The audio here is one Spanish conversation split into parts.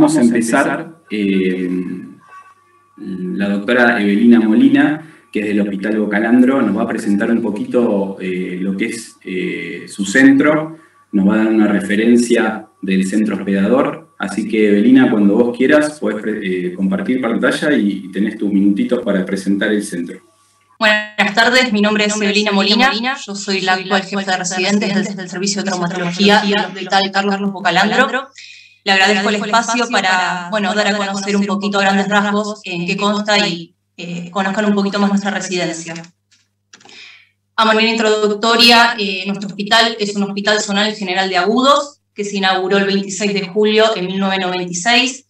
vamos a empezar, eh, la doctora Evelina Molina, que es del Hospital Bocalandro, nos va a presentar un poquito eh, lo que es eh, su centro, nos va a dar una referencia del centro hospedador, así que Evelina, cuando vos quieras, podés compartir pantalla y tenés tus minutitos para presentar el centro. Buenas tardes, mi nombre es Evelina Molina, yo soy la actual jefa de residentes del, Servicio de Traumatología del Hospital Carlos Bocalandro. Le agradezco el espacio para, bueno, dar a conocer un poquito a grandes rasgos en qué consta y eh, conozcan un poquito más nuestra residencia. A manera introductoria, eh, nuestro hospital es un hospital zonal general de agudos que se inauguró el 26 de julio de 1996,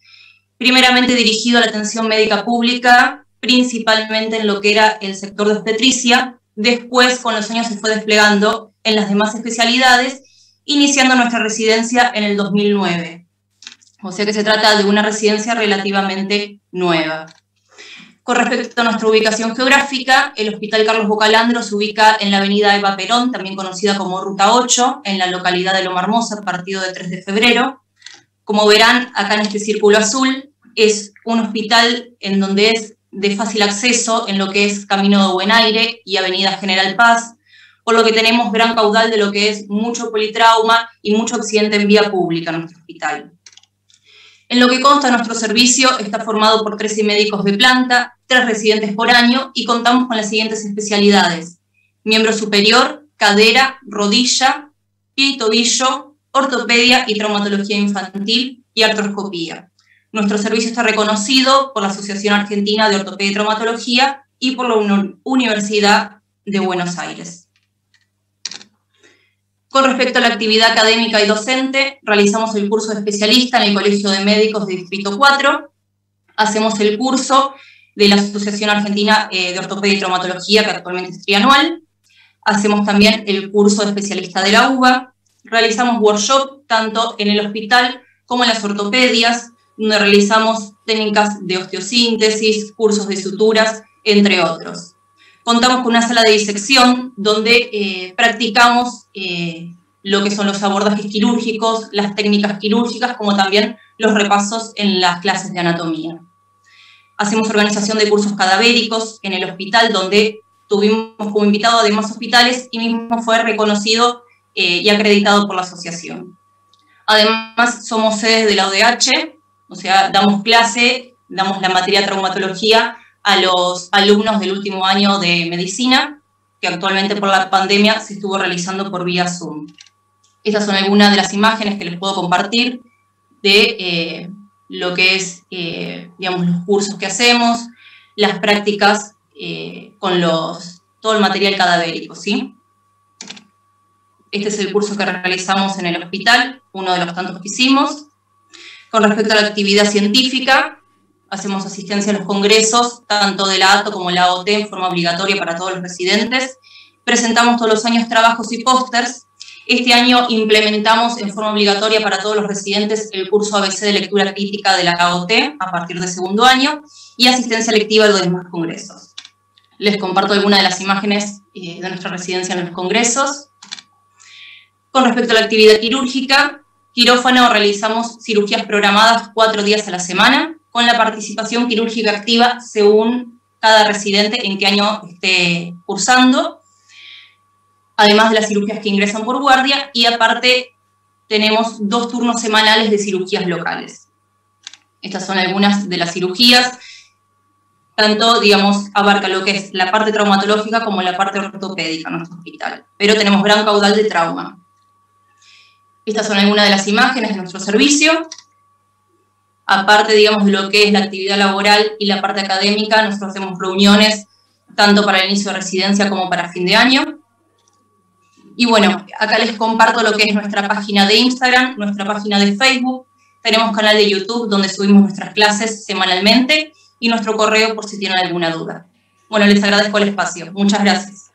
primeramente dirigido a la atención médica pública, principalmente en lo que era el sector de obstetricia, después con los años se fue desplegando en las demás especialidades, iniciando nuestra residencia en el 2009. O sea que se trata de una residencia relativamente nueva. Con respecto a nuestra ubicación geográfica, el Hospital Carlos Bocalandro se ubica en la avenida Eva Perón, también conocida como Ruta 8, en la localidad de Loma Hermosa, partido de 3 de febrero. Como verán, acá en este círculo azul, es un hospital en donde es de fácil acceso en lo que es Camino de Buen Aire y Avenida General Paz, por lo que tenemos gran caudal de lo que es mucho politrauma y mucho accidente en vía pública en nuestro hospital. En lo que consta nuestro servicio, está formado por 13 médicos de planta, 3 residentes por año y contamos con las siguientes especialidades. Miembro superior, cadera, rodilla, pie y tobillo, ortopedia y traumatología infantil y artroscopía. Nuestro servicio está reconocido por la Asociación Argentina de Ortopedia y Traumatología y por la Universidad de Buenos Aires. Con respecto a la actividad académica y docente, realizamos el curso de especialista en el Colegio de Médicos de Distrito 4, hacemos el curso de la Asociación Argentina eh, de Ortopedia y Traumatología, que actualmente es trianual, hacemos también el curso de especialista de la UBA, realizamos workshop tanto en el hospital como en las ortopedias, donde realizamos técnicas de osteosíntesis, cursos de suturas, entre otros contamos con una sala de disección donde eh, practicamos eh, lo que son los abordajes quirúrgicos, las técnicas quirúrgicas, como también los repasos en las clases de anatomía. Hacemos organización de cursos cadavéricos en el hospital, donde tuvimos como invitado a demás hospitales y mismo fue reconocido eh, y acreditado por la asociación. Además, somos sedes de la ODH, o sea, damos clase, damos la materia traumatología a los alumnos del último año de medicina, que actualmente por la pandemia se estuvo realizando por vía Zoom. Estas son algunas de las imágenes que les puedo compartir de eh, lo que es, eh, digamos, los cursos que hacemos, las prácticas eh, con los, todo el material cadavérico, ¿sí? Este es el curso que realizamos en el hospital, uno de los tantos que hicimos. Con respecto a la actividad científica, hacemos asistencia a los congresos, tanto de la ATO como la AOT en forma obligatoria para todos los residentes. Presentamos todos los años trabajos y pósters. Este año implementamos en forma obligatoria para todos los residentes el curso ABC de lectura crítica de la AOT a partir del segundo año y asistencia lectiva a los demás congresos. Les comparto algunas de las imágenes eh, de nuestra residencia en los congresos. Con respecto a la actividad quirúrgica, quirófano realizamos cirugías programadas cuatro días a la semana, con la participación quirúrgica activa según cada residente en qué año esté cursando, además de las cirugías que ingresan por guardia, y aparte tenemos dos turnos semanales de cirugías locales. Estas son algunas de las cirugías, tanto, digamos, abarca lo que es la parte traumatológica como la parte ortopédica en nuestro hospital, pero tenemos gran caudal de trauma. Estas son algunas de las imágenes de nuestro servicio aparte, digamos, de lo que es la actividad laboral y la parte académica, nosotros hacemos reuniones tanto para el inicio de residencia como para fin de año. Y bueno, acá les comparto lo que es nuestra página de Instagram, nuestra página de Facebook, tenemos canal de YouTube donde subimos nuestras clases semanalmente y nuestro correo por si tienen alguna duda. Bueno, les agradezco el espacio. Muchas gracias.